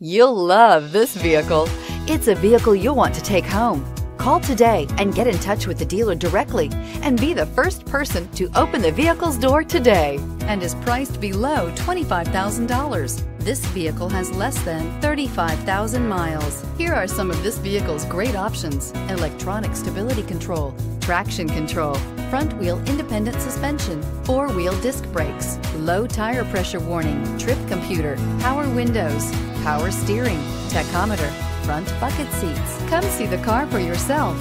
You'll love this vehicle. It's a vehicle you'll want to take home. Call today and get in touch with the dealer directly and be the first person to open the vehicle's door today and is priced below $25,000. This vehicle has less than 35,000 miles. Here are some of this vehicle's great options. Electronic stability control, traction control, front wheel independent suspension, four wheel disc brakes, low tire pressure warning, trip computer, power windows, power steering, tachometer, front bucket seats. Come see the car for yourself.